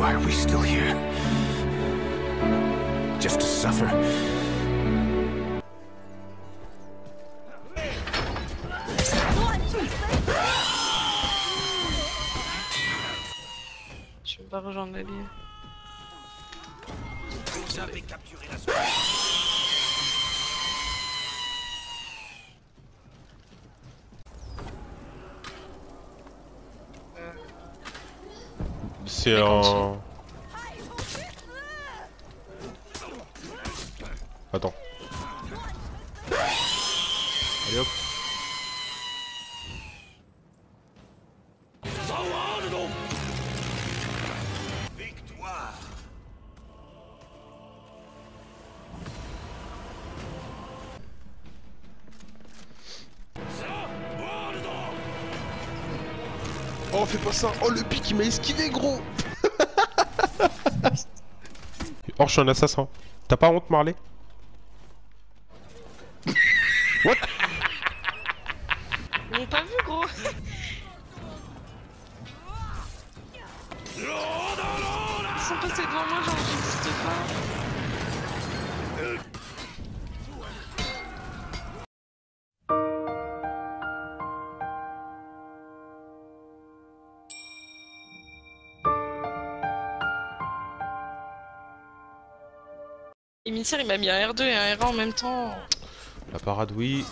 Why are we still here? Just to suffer? Je vais pas rejoindre l'allié. Vous avez capturé la C'est un... Attends. Allez hop. victoire! Oh fais pas ça. Oh le pic il m'a esquivé gros. Oh je suis un assassin. T'as pas honte Marley What Ils m'ont pas vu, gros. Ils sont passés devant moi, genre Émissaire, il m'a mis un R2 et un R1 en même temps. La parade oui.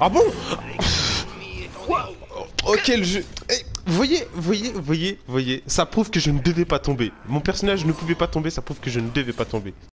Ah bon Quoi Ok le jeu. Eh, vous voyez, voyez, voyez, voyez, ça prouve que je ne devais pas tomber. Mon personnage ne pouvait pas tomber, ça prouve que je ne devais pas tomber.